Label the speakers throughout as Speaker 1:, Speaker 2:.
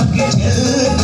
Speaker 1: के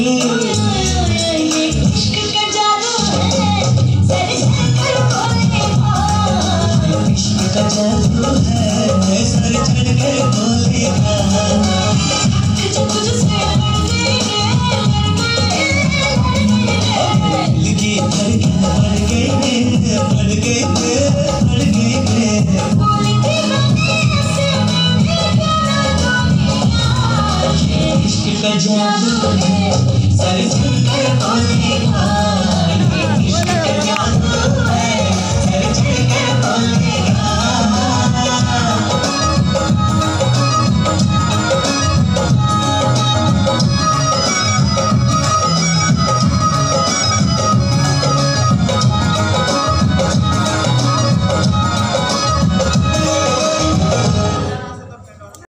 Speaker 2: Mm.